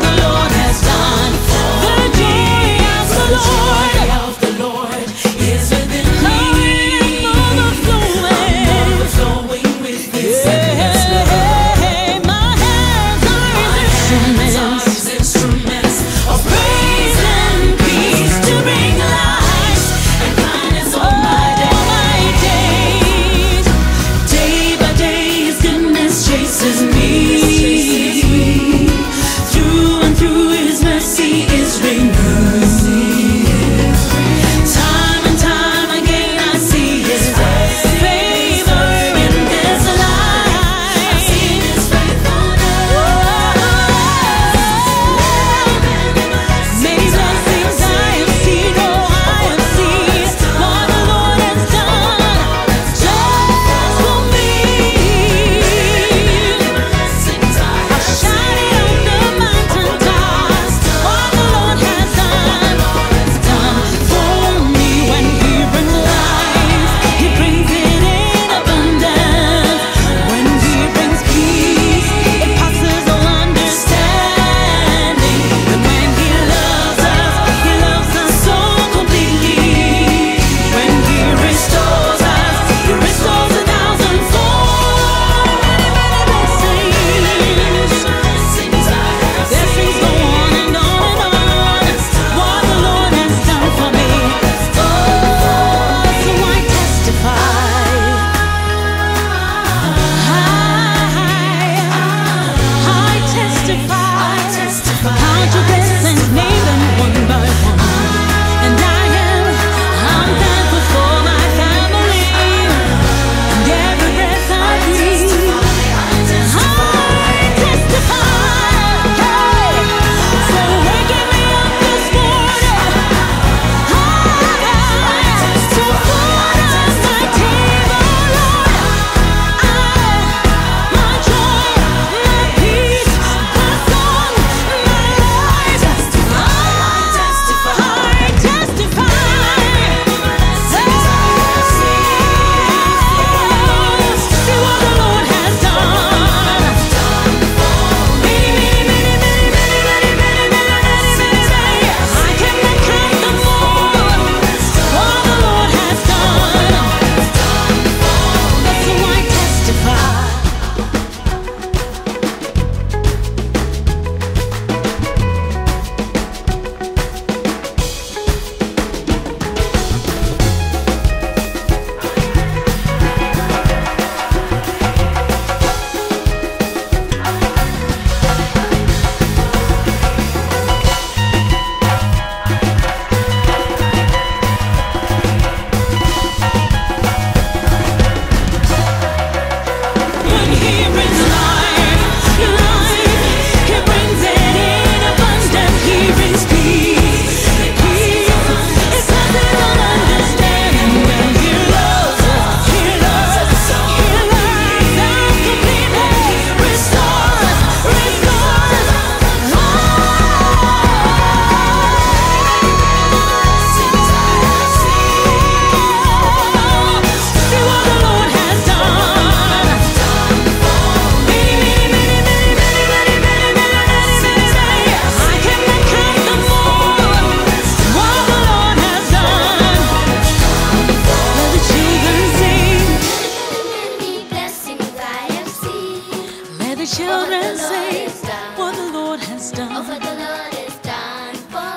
the Lord.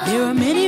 There are many